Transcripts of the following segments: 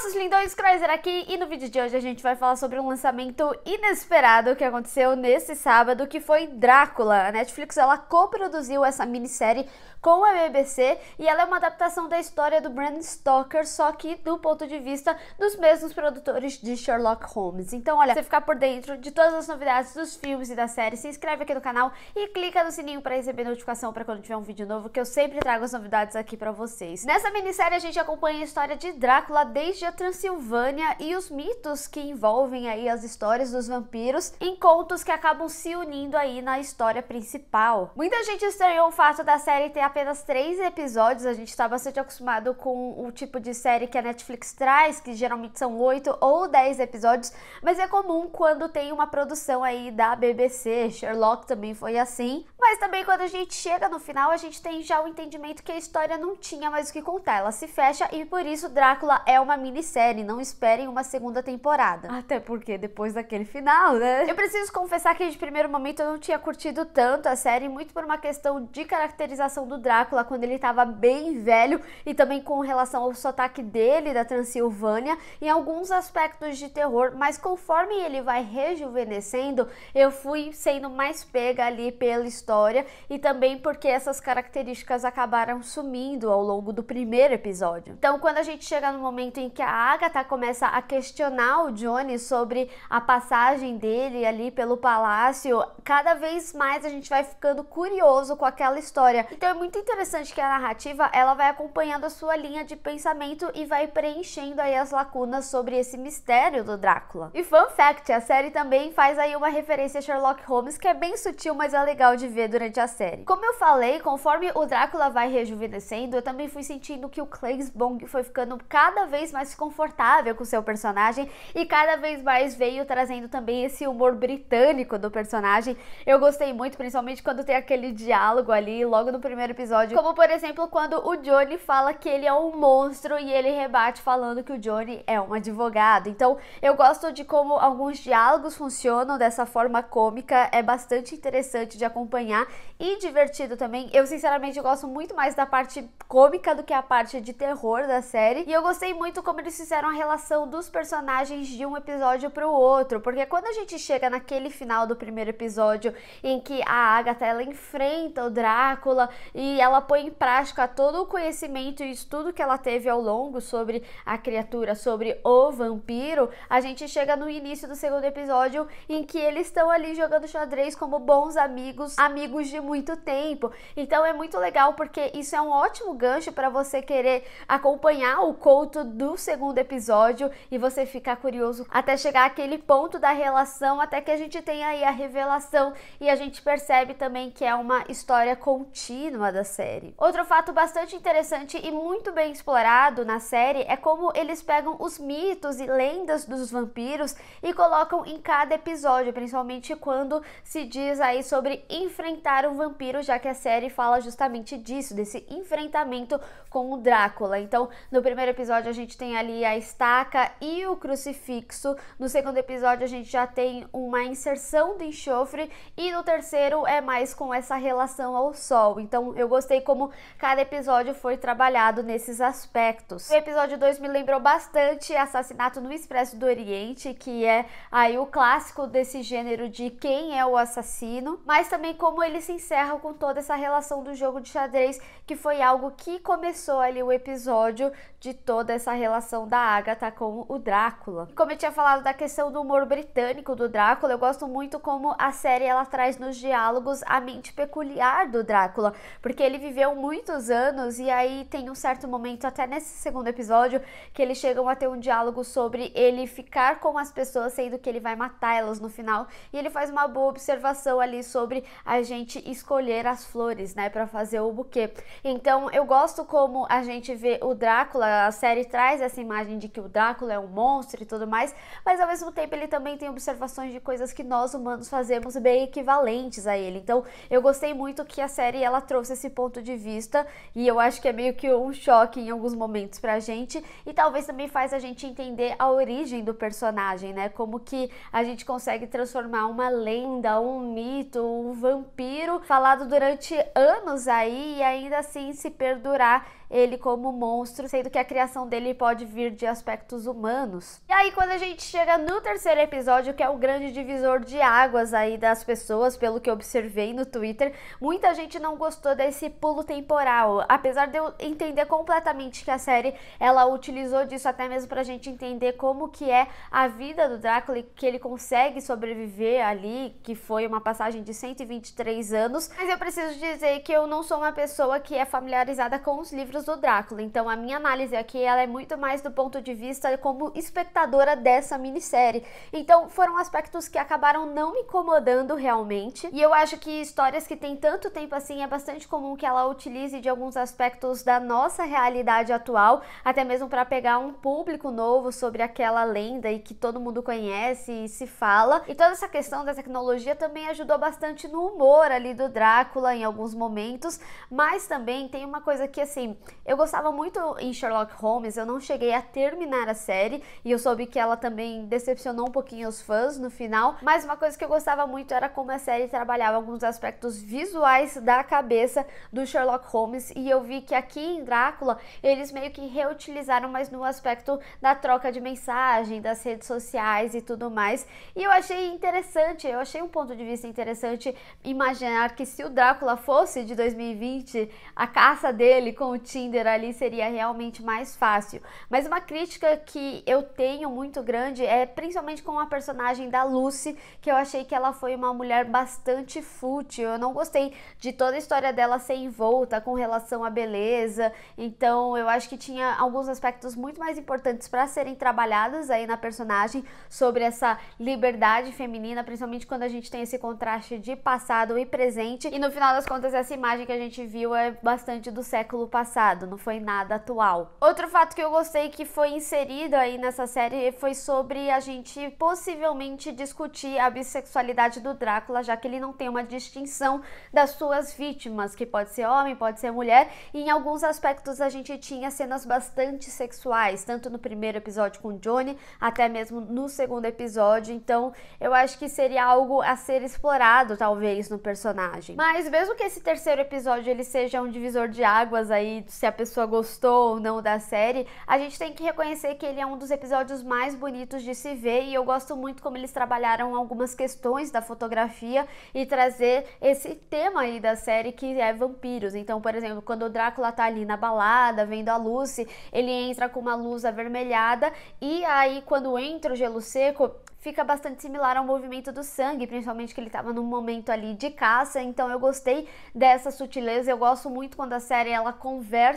seus lindões, Chrysler aqui e no vídeo de hoje a gente vai falar sobre um lançamento inesperado que aconteceu nesse sábado, que foi Drácula. A Netflix ela coproduziu essa minissérie com a BBC e ela é uma adaptação da história do Bram Stoker, só que do ponto de vista dos mesmos produtores de Sherlock Holmes. Então, olha, você ficar por dentro de todas as novidades dos filmes e da série, se inscreve aqui no canal e clica no sininho para receber notificação para quando tiver um vídeo novo, que eu sempre trago as novidades aqui para vocês. Nessa minissérie a gente acompanha a história de Drácula desde a Transilvânia e os mitos que envolvem aí as histórias dos vampiros em contos que acabam se unindo aí na história principal. Muita gente estranhou o fato da série ter apenas três episódios, a gente está bastante acostumado com o tipo de série que a Netflix traz, que geralmente são oito ou dez episódios, mas é comum quando tem uma produção aí da BBC, Sherlock também foi assim, mas também quando a gente chega no final, a gente tem já o entendimento que a história não tinha mais o que contar, ela se fecha e por isso Drácula é uma minissérie minissérie, não esperem uma segunda temporada. Até porque depois daquele final, né? Eu preciso confessar que de primeiro momento eu não tinha curtido tanto a série, muito por uma questão de caracterização do Drácula quando ele tava bem velho e também com relação ao sotaque dele da Transilvânia e alguns aspectos de terror, mas conforme ele vai rejuvenescendo, eu fui sendo mais pega ali pela história e também porque essas características acabaram sumindo ao longo do primeiro episódio. Então, quando a gente chega no momento em que a Agatha começa a questionar o Johnny sobre a passagem dele ali pelo palácio, cada vez mais a gente vai ficando curioso com aquela história. Então é muito interessante que a narrativa ela vai acompanhando a sua linha de pensamento e vai preenchendo aí as lacunas sobre esse mistério do Drácula. E fun fact, a série também faz aí uma referência a Sherlock Holmes que é bem sutil, mas é legal de ver durante a série. Como eu falei, conforme o Drácula vai rejuvenescendo, eu também fui sentindo que o Claes Bong foi ficando cada vez mais confortável com seu personagem e cada vez mais veio trazendo também esse humor britânico do personagem. Eu gostei muito, principalmente quando tem aquele diálogo ali logo no primeiro episódio, como por exemplo quando o Johnny fala que ele é um monstro e ele rebate falando que o Johnny é um advogado. Então eu gosto de como alguns diálogos funcionam dessa forma cômica, é bastante interessante de acompanhar e divertido também. Eu sinceramente gosto muito mais da parte cômica do que a parte de terror da série e eu gostei muito como eles fizeram a relação dos personagens de um episódio para o outro, porque quando a gente chega naquele final do primeiro episódio em que a Agatha ela enfrenta o Drácula e ela põe em prática todo o conhecimento e estudo que ela teve ao longo sobre a criatura, sobre o vampiro, a gente chega no início do segundo episódio em que eles estão ali jogando xadrez como bons amigos, amigos de muito tempo. Então é muito legal porque isso é um ótimo gancho para você querer acompanhar o conto do segundo segundo episódio e você ficar curioso até chegar àquele ponto da relação, até que a gente tenha aí a revelação e a gente percebe também que é uma história contínua da série. Outro fato bastante interessante e muito bem explorado na série é como eles pegam os mitos e lendas dos vampiros e colocam em cada episódio, principalmente quando se diz aí sobre enfrentar um vampiro, já que a série fala justamente disso, desse enfrentamento com o Drácula. Então, no primeiro episódio a gente tem ali a estaca e o crucifixo. No segundo episódio a gente já tem uma inserção do enxofre e no terceiro é mais com essa relação ao sol. Então eu gostei como cada episódio foi trabalhado nesses aspectos. O episódio 2 me lembrou bastante Assassinato no Expresso do Oriente, que é aí o clássico desse gênero de quem é o assassino, mas também como ele se encerra com toda essa relação do jogo de xadrez, que foi algo que começou ali o episódio de toda essa relação da Agatha com o Drácula. Como eu tinha falado da questão do humor britânico do Drácula, eu gosto muito como a série ela traz nos diálogos a mente peculiar do Drácula, porque ele viveu muitos anos e aí tem um certo momento até nesse segundo episódio que eles chegam a ter um diálogo sobre ele ficar com as pessoas sendo que ele vai matá-las no final e ele faz uma boa observação ali sobre a gente escolher as flores, né, para fazer o buquê. Então, eu gosto como a gente vê o Drácula, a série traz essa imagem de que o Drácula é um monstro e tudo mais, mas ao mesmo tempo ele também tem observações de coisas que nós humanos fazemos bem equivalentes a ele. Então eu gostei muito que a série ela trouxe esse ponto de vista e eu acho que é meio que um choque em alguns momentos pra gente e talvez também faz a gente entender a origem do personagem, né? Como que a gente consegue transformar uma lenda, um mito, um vampiro falado durante anos aí e ainda assim se perdurar ele como monstro, sendo que a criação dele pode vir de aspectos humanos. E aí, quando a gente chega no terceiro episódio, que é o grande divisor de águas aí das pessoas, pelo que eu observei no Twitter, muita gente não gostou desse pulo temporal. Apesar de eu entender completamente que a série ela utilizou disso até mesmo pra gente entender como que é a vida do Drácula que ele consegue sobreviver ali, que foi uma passagem de 123 anos. Mas eu preciso dizer que eu não sou uma pessoa que é familiarizada com os livros do Drácula, então a minha análise aqui ela é muito mais do ponto de vista como espectadora dessa minissérie. Então foram aspectos que acabaram não me incomodando realmente. E eu acho que histórias que têm tanto tempo assim é bastante comum que ela utilize de alguns aspectos da nossa realidade atual, até mesmo para pegar um público novo sobre aquela lenda e que todo mundo conhece e se fala. E toda essa questão da tecnologia também ajudou bastante no humor ali do Drácula em alguns momentos, mas também tem uma coisa que assim, eu gostava muito em Sherlock Holmes, eu não cheguei a terminar a série e eu soube que ela também decepcionou um pouquinho os fãs no final, mas uma coisa que eu gostava muito era como a série trabalhava alguns aspectos visuais da cabeça do Sherlock Holmes e eu vi que aqui em Drácula eles meio que reutilizaram mais no aspecto da troca de mensagem, das redes sociais e tudo mais. E eu achei interessante, eu achei um ponto de vista interessante imaginar que se o Drácula fosse de 2020, a caça dele com o Tinder ali seria realmente mais fácil. Mas uma crítica que eu tenho muito grande é principalmente com a personagem da Lucy, que eu achei que ela foi uma mulher bastante fútil. Eu não gostei de toda a história dela ser envolta com relação à beleza. Então, eu acho que tinha alguns aspectos muito mais importantes para serem trabalhados aí na personagem sobre essa liberdade feminina, principalmente quando a gente tem esse contraste de passado e presente. E no final das contas, essa imagem que a gente viu é bastante do século passado, não foi nada atual. Outro fato que eu gostei que foi inserido aí nessa série foi sobre a gente possivelmente discutir a bissexualidade do Drácula, já que ele não tem uma distinção das suas vítimas, que pode ser homem, pode ser mulher, e em alguns aspectos a gente tinha cenas bastante sexuais, tanto no primeiro episódio com Johnny, até mesmo no segundo episódio, então eu acho que seria algo a ser explorado, talvez, no personagem. Mas mesmo que esse terceiro episódio ele seja um divisor de águas aí, se a pessoa gostou ou não da série, a gente tem que reconhecer que ele é um dos episódios mais bonitos de se ver e eu gosto muito como eles trabalharam algumas questões da fotografia e trazer esse tema aí da série que é vampiros. Então, por exemplo, quando o Drácula tá ali na balada, vendo a Lucy, ele entra com uma luz avermelhada e aí quando entra o gelo seco, fica bastante similar ao movimento do sangue, principalmente que ele estava num momento ali de caça, então eu gostei dessa sutileza, eu gosto muito quando a série ela conversa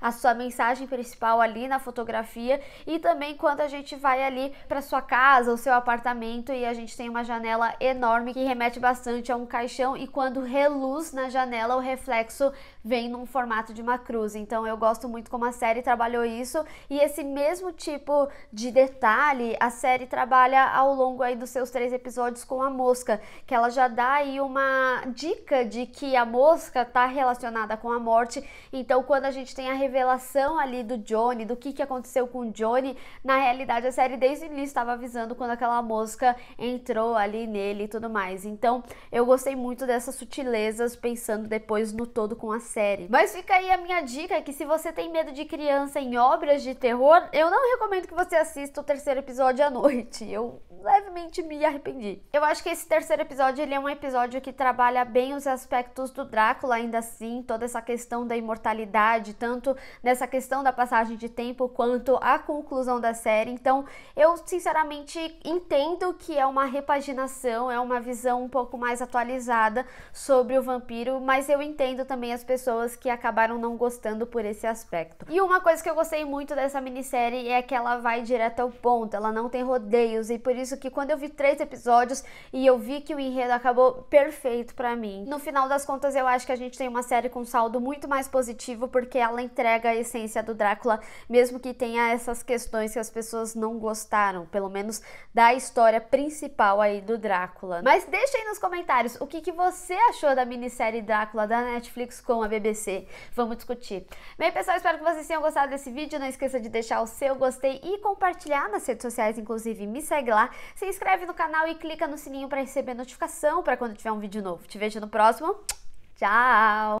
a sua mensagem principal ali na fotografia e também quando a gente vai ali para sua casa, o seu apartamento e a gente tem uma janela enorme que remete bastante a um caixão e quando reluz na janela o reflexo vem num formato de uma cruz. Então eu gosto muito como a série trabalhou isso e esse mesmo tipo de detalhe a série trabalha ao longo aí dos seus três episódios com a mosca, que ela já dá aí uma dica de que a mosca está relacionada com a morte. Então quando a gente tem a revelação ali do Johnny, do que, que aconteceu com o Johnny, na realidade a série desde o início estava avisando quando aquela mosca entrou ali nele e tudo mais. Então eu gostei muito dessas sutilezas pensando depois no todo com a série. Mas fica aí a minha dica que se você tem medo de criança em obras de terror, eu não recomendo que você assista o terceiro episódio à noite. Eu levemente me arrependi. Eu acho que esse terceiro episódio ele é um episódio que trabalha bem os aspectos do Drácula ainda assim, toda essa questão da imortalidade, tanto nessa questão da passagem de tempo quanto a conclusão da série. Então, eu sinceramente entendo que é uma repaginação, é uma visão um pouco mais atualizada sobre o vampiro, mas eu entendo também as pessoas que acabaram não gostando por esse aspecto. E uma coisa que eu gostei muito dessa minissérie é que ela vai direto ao ponto, ela não tem rodeios e por isso que quando eu vi três episódios e eu vi que o enredo acabou perfeito para mim. No final das contas, eu acho que a gente tem uma série com saldo muito mais positivo porque ela entrega a essência do Drácula, mesmo que tenha essas questões que as pessoas não gostaram, pelo menos da história principal aí do Drácula. Mas deixa aí nos comentários o que, que você achou da minissérie Drácula da Netflix com a BBC. Vamos discutir. Bem, pessoal, espero que vocês tenham gostado desse vídeo. Não esqueça de deixar o seu gostei e compartilhar nas redes sociais, inclusive me segue lá. Se inscreve no canal e clica no sininho para receber notificação para quando tiver um vídeo novo. Te vejo no próximo. Tchau!